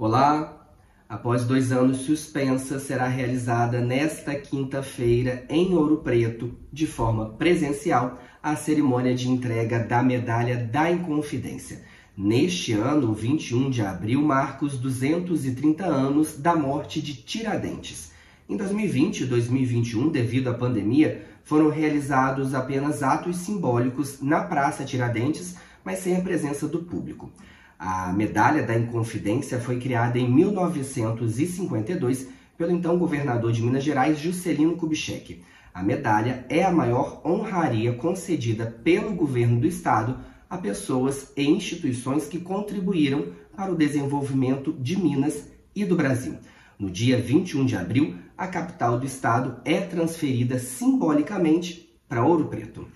Olá! Após dois anos suspensa, será realizada nesta quinta-feira, em Ouro Preto, de forma presencial, a cerimônia de entrega da Medalha da Inconfidência. Neste ano, 21 de abril, marca os 230 anos da morte de Tiradentes. Em 2020 e 2021, devido à pandemia, foram realizados apenas atos simbólicos na Praça Tiradentes, mas sem a presença do público. A Medalha da Inconfidência foi criada em 1952 pelo então governador de Minas Gerais, Juscelino Kubitschek. A medalha é a maior honraria concedida pelo governo do estado a pessoas e instituições que contribuíram para o desenvolvimento de Minas e do Brasil. No dia 21 de abril, a capital do estado é transferida simbolicamente para Ouro Preto.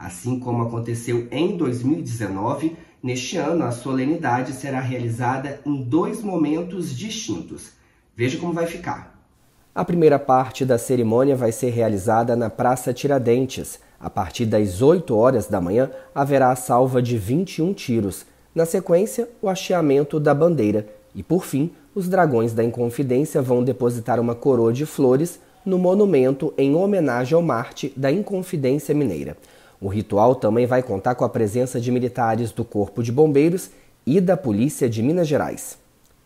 Assim como aconteceu em 2019, neste ano a solenidade será realizada em dois momentos distintos. Veja como vai ficar. A primeira parte da cerimônia vai ser realizada na Praça Tiradentes. A partir das 8 horas da manhã haverá a salva de 21 tiros. Na sequência, o hasteamento da bandeira. E por fim, os dragões da Inconfidência vão depositar uma coroa de flores no monumento em homenagem ao Marte da Inconfidência Mineira. O ritual também vai contar com a presença de militares do Corpo de Bombeiros e da Polícia de Minas Gerais.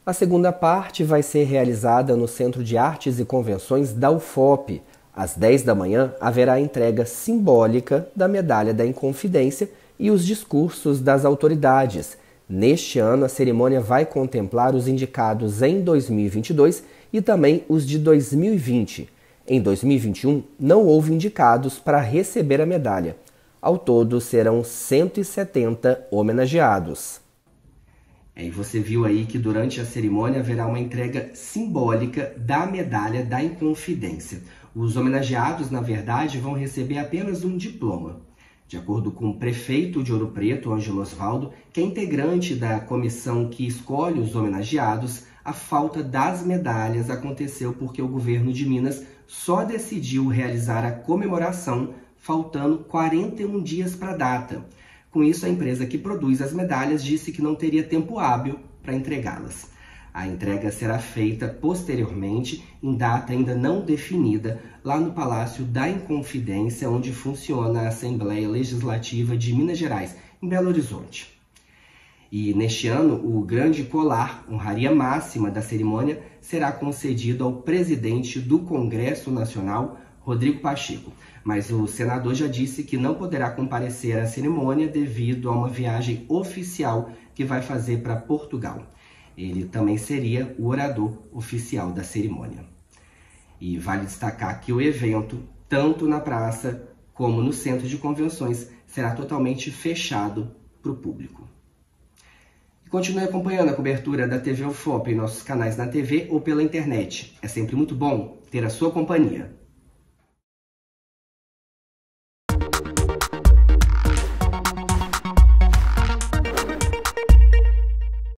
A segunda parte vai ser realizada no Centro de Artes e Convenções da UFOP. Às 10 da manhã haverá a entrega simbólica da Medalha da Inconfidência e os discursos das autoridades. Neste ano, a cerimônia vai contemplar os indicados em 2022 e também os de 2020. Em 2021, não houve indicados para receber a medalha. Ao todo, serão 170 homenageados. E você viu aí que durante a cerimônia haverá uma entrega simbólica da medalha da Inconfidência. Os homenageados, na verdade, vão receber apenas um diploma. De acordo com o prefeito de Ouro Preto, Ângelo Osvaldo, que é integrante da comissão que escolhe os homenageados, a falta das medalhas aconteceu porque o governo de Minas só decidiu realizar a comemoração faltando 41 dias para a data. Com isso, a empresa que produz as medalhas disse que não teria tempo hábil para entregá-las. A entrega será feita posteriormente, em data ainda não definida, lá no Palácio da Inconfidência, onde funciona a Assembleia Legislativa de Minas Gerais, em Belo Horizonte. E neste ano, o grande colar, honraria máxima da cerimônia, será concedido ao presidente do Congresso Nacional, Rodrigo Pacheco. Mas o senador já disse que não poderá comparecer à cerimônia devido a uma viagem oficial que vai fazer para Portugal. Ele também seria o orador oficial da cerimônia. E vale destacar que o evento, tanto na praça como no centro de convenções, será totalmente fechado para o público. Continue acompanhando a cobertura da TV UFOP em nossos canais na TV ou pela internet. É sempre muito bom ter a sua companhia.